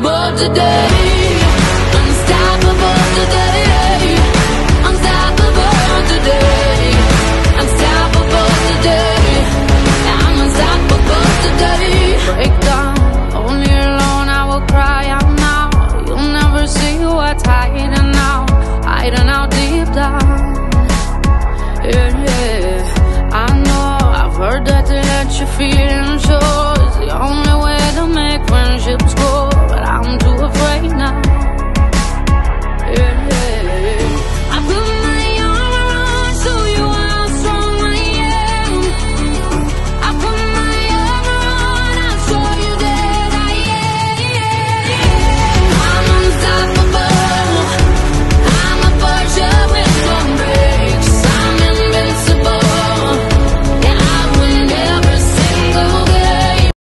unstoppable today. Unstoppable today. Unstoppable today. Unstoppable today. I'm unstoppable today. Break down, alone. I will cry out now. You'll never see what's hiding now. Hiding out deep down. Yeah, yeah. I know I've heard that you feel.